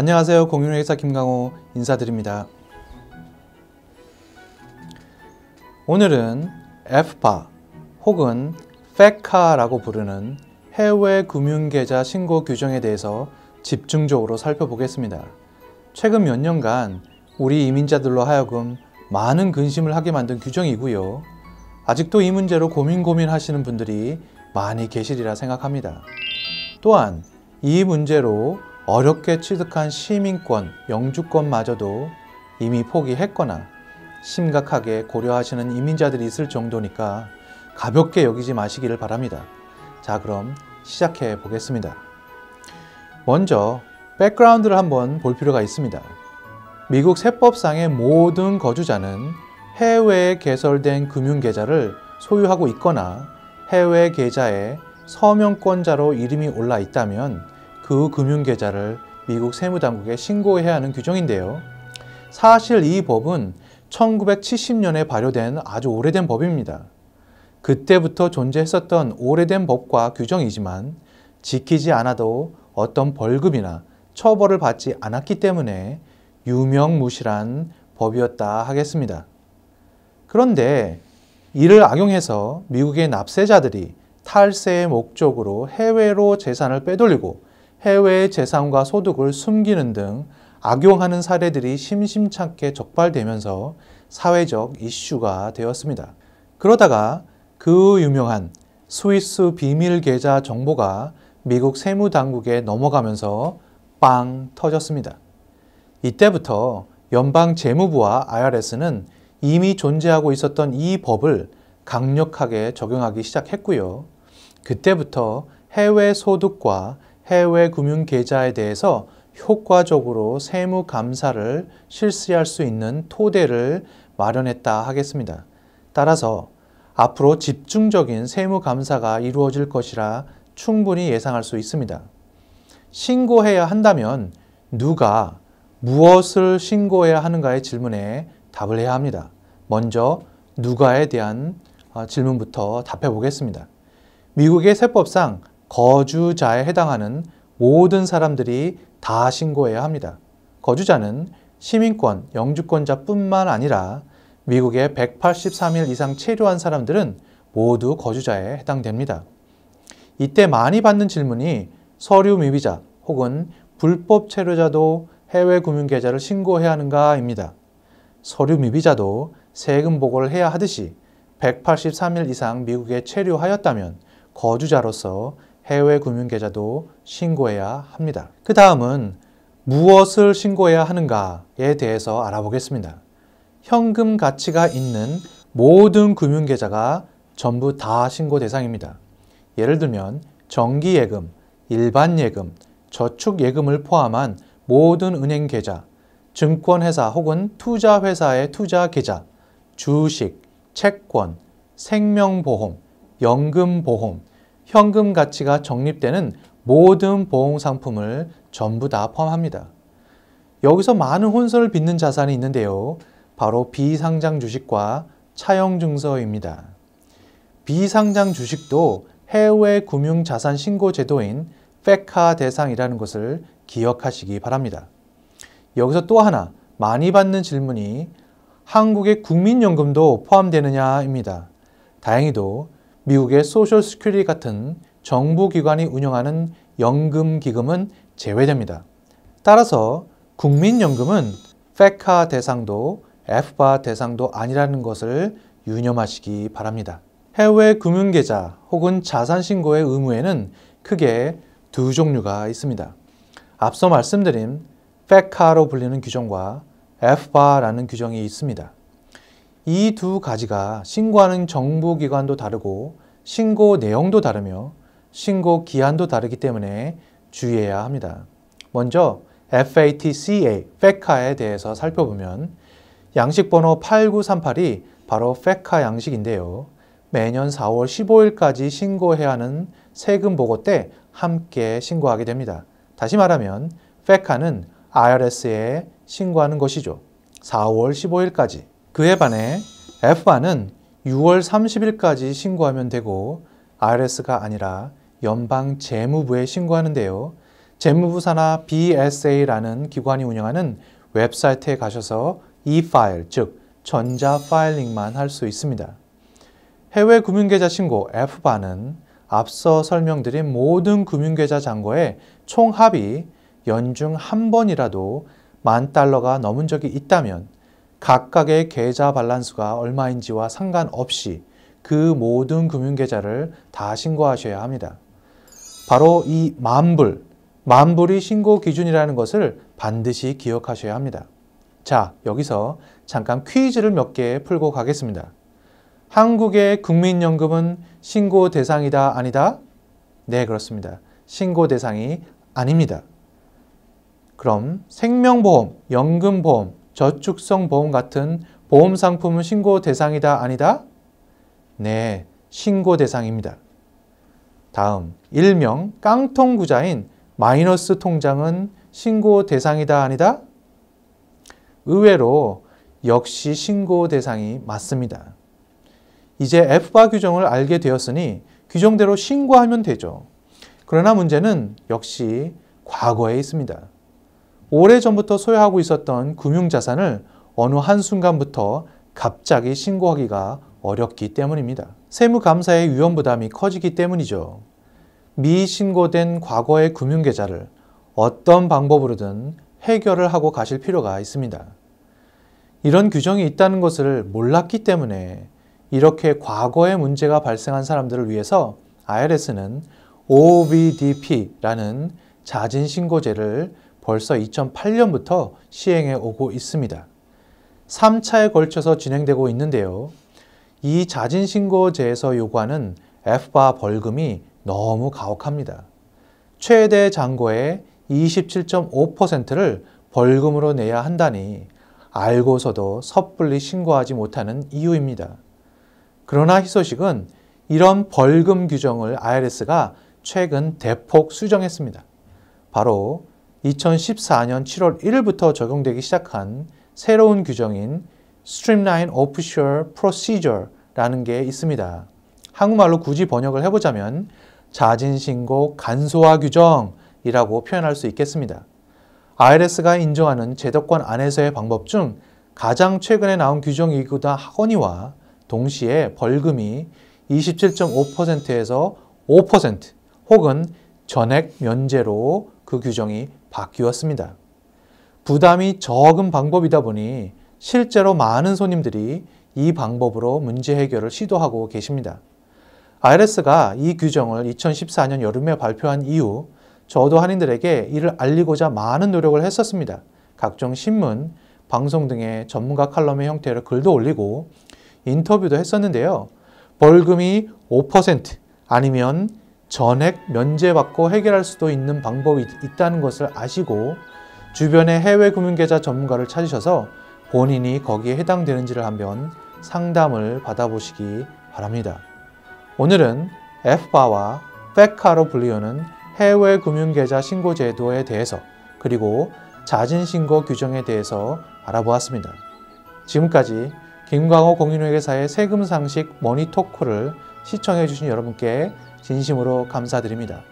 안녕하세요. 공인회계사 김강호 인사드립니다. 오늘은 FPA 혹은 FECA라고 부르는 해외 금융계좌 신고 규정에 대해서 집중적으로 살펴보겠습니다. 최근 몇 년간 우리 이민자들로 하여금 많은 근심을 하게 만든 규정이고요. 아직도 이 문제로 고민 고민하시는 분들이 많이 계시리라 생각합니다. 또한 이 문제로 어렵게 취득한 시민권, 영주권마저도 이미 포기했거나 심각하게 고려하시는 이민자들이 있을 정도니까 가볍게 여기지 마시기를 바랍니다. 자, 그럼 시작해 보겠습니다. 먼저 백그라운드를 한번 볼 필요가 있습니다. 미국 세법상의 모든 거주자는 해외에 개설된 금융계좌를 소유하고 있거나 해외 계좌에 서명권자로 이름이 올라 있다면 그 금융계좌를 미국 세무당국에 신고해야 하는 규정인데요. 사실 이 법은 1970년에 발효된 아주 오래된 법입니다. 그때부터 존재했었던 오래된 법과 규정이지만 지키지 않아도 어떤 벌금이나 처벌을 받지 않았기 때문에 유명무실한 법이었다 하겠습니다. 그런데 이를 악용해서 미국의 납세자들이 탈세의 목적으로 해외로 재산을 빼돌리고 해외의 재산과 소득을 숨기는 등 악용하는 사례들이 심심찮게 적발되면서 사회적 이슈가 되었습니다. 그러다가 그 유명한 스위스 비밀 계좌 정보가 미국 세무당국에 넘어가면서 빵 터졌습니다. 이때부터 연방 재무부와 IRS는 이미 존재하고 있었던 이 법을 강력하게 적용하기 시작했고요. 그때부터 해외 소득과 해외 금융 계좌에 대해서 효과적으로 세무 감사를 실시할 수 있는 토대를 마련했다 하겠습니다. 따라서 앞으로 집중적인 세무 감사가 이루어질 것이라 충분히 예상할 수 있습니다. 신고해야 한다면 누가 무엇을 신고해야 하는가의 질문에 답을 해야 합니다. 먼저 누가에 대한 어, 질문부터 답해 보겠습니다. 미국의 세법상 거주자에 해당하는 모든 사람들이 다 신고해야 합니다. 거주자는 시민권, 영주권자뿐만 아니라 미국에 183일 이상 체류한 사람들은 모두 거주자에 해당됩니다. 이때 많이 받는 질문이 서류 미비자 혹은 불법 체류자도 해외 금융계좌를 신고해야 하는가입니다. 서류 미비자도 세금 보고를 해야 하듯이 183일 이상 미국에 체류하였다면 거주자로서 해외 금융계좌도 신고해야 합니다. 그 다음은 무엇을 신고해야 하는가에 대해서 알아보겠습니다. 현금 가치가 있는 모든 금융계좌가 전부 다 신고 대상입니다. 예를 들면 정기예금, 일반예금, 저축예금을 포함한 모든 은행 계좌, 증권회사 혹은 투자회사의 투자계좌, 주식, 채권, 생명보험, 연금보험, 현금 가치가 적립되는 모든 보험 상품을 전부 다 포함합니다. 여기서 많은 혼선을 빚는 자산이 있는데요. 바로 비상장 주식과 차용 증서입니다. 비상장 주식도 해외 금융자산 신고 제도인 FATCA 대상이라는 것을 기억하시기 바랍니다. 여기서 또 하나 많이 받는 질문이 한국의 국민연금도 포함되느냐입니다. 다행히도 미국의 Social Security 같은 정부기관이 운영하는 연금기금은 제외됩니다. 따라서 국민연금은 페카 대상도 FBA 대상도 아니라는 것을 유념하시기 바랍니다. 해외 금융계좌 혹은 자산신고의 의무에는 크게 두 종류가 있습니다. 앞서 말씀드린 FECA로 불리는 규정과 FBA라는 규정이 있습니다. 이 두 가지가 신고하는 정부기관도 다르고 신고 내용도 다르며 신고 기한도 다르기 때문에 주의해야 합니다. 먼저 FATCA, FECA에 대해서 살펴보면 양식 번호 8938이 바로 FECA 양식인데요. 매년 4월 15일까지 신고해야 하는 세금 보고 때 함께 신고하게 됩니다. 다시 말하면 FECA는 IRS에 신고하는 것이죠. 4월 15일까지. 그에 반해 FBA는 6월 30일까지 신고하면 되고 IRS가 아니라 연방 재무부에 신고하는데요. 재무부사나 BSA라는 기관이 운영하는 웹사이트에 가셔서 이 파일, 즉 전자 파일링만 할 수 있습니다. 해외 금융계좌 신고 F바는 앞서 설명드린 모든 금융계좌 잔고의 총합이 연중 한 번이라도 만 달러가 넘은 적이 있다면 각각의 계좌 밸런스가 얼마인지와 상관없이 그 모든 금융계좌를 다 신고하셔야 합니다. 바로 이 만불, 만불이 신고 기준이라는 것을 반드시 기억하셔야 합니다. 자, 여기서 잠깐 퀴즈를 몇 개 풀고 가겠습니다. 한국의 국민연금은 신고 대상이다, 아니다? 네, 그렇습니다. 신고 대상이 아닙니다. 그럼 생명보험, 연금보험, 저축성 보험 같은 보험 상품은 신고 대상이다, 아니다? 네, 신고 대상입니다. 다음, 일명 깡통 구자인 마이너스 통장은 신고 대상이다, 아니다? 의외로 역시 신고 대상이 맞습니다. 이제 F바 규정을 알게 되었으니 규정대로 신고하면 되죠. 그러나 문제는 역시 과거에 있습니다. 오래전부터 소유하고 있었던 금융자산을 어느 한순간부터 갑자기 신고하기가 어렵기 때문입니다. 세무감사의 위험 부담이 커지기 때문이죠. 미신고된 과거의 금융계좌를 어떤 방법으로든 해결을 하고 가실 필요가 있습니다. 이런 규정이 있다는 것을 몰랐기 때문에 이렇게 과거의 문제가 발생한 사람들을 위해서 IRS는 OBDP라는 자진신고제를 벌써 2008년부터 시행해 오고 있습니다. 3차에 걸쳐서 진행되고 있는데요. 이 자진신고제에서 요구하는 F바 벌금이 너무 가혹합니다. 최대 잔고의 27.5%를 벌금으로 내야 한다니 알고서도 섣불리 신고하지 못하는 이유입니다. 그러나 희소식은 이런 벌금 규정을 IRS가 최근 대폭 수정했습니다. 바로 2014년 7월 1일부터 적용되기 시작한 새로운 규정인 Streamline Official Procedure라는 게 있습니다. 한국말로 굳이 번역을 해보자면 자진신고 간소화 규정이라고 표현할 수 있겠습니다. IRS가 인정하는 제도권 안에서의 방법 중 가장 최근에 나온 규정이기도 하거니와 동시에 벌금이 27.5%에서 5% 혹은 전액 면제로 그 규정이 바뀌었습니다. 부담이 적은 방법이다 보니 실제로 많은 손님들이 이 방법으로 문제 해결을 시도하고 계십니다. IRS가 이 규정을 2014년 여름에 발표한 이후 저도 한인들에게 이를 알리고자 많은 노력을 했었습니다. 각종 신문, 방송 등의 전문가 칼럼의 형태로 글도 올리고 인터뷰도 했었는데요. 벌금이 5% 아니면 전액 면제받고 해결할 수도 있는 방법이 있다는 것을 아시고 주변의 해외 금융계좌 전문가를 찾으셔서 본인이 거기에 해당되는지를 한번 상담을 받아보시기 바랍니다. 오늘은 F바와 FECA로 불리우는 해외 금융계좌 신고 제도에 대해서 그리고 자진신고 규정에 대해서 알아보았습니다. 지금까지 김광호 공인회계사의 세금 상식 모니토코를 시청해 주신 여러분께 진심으로 감사드립니다.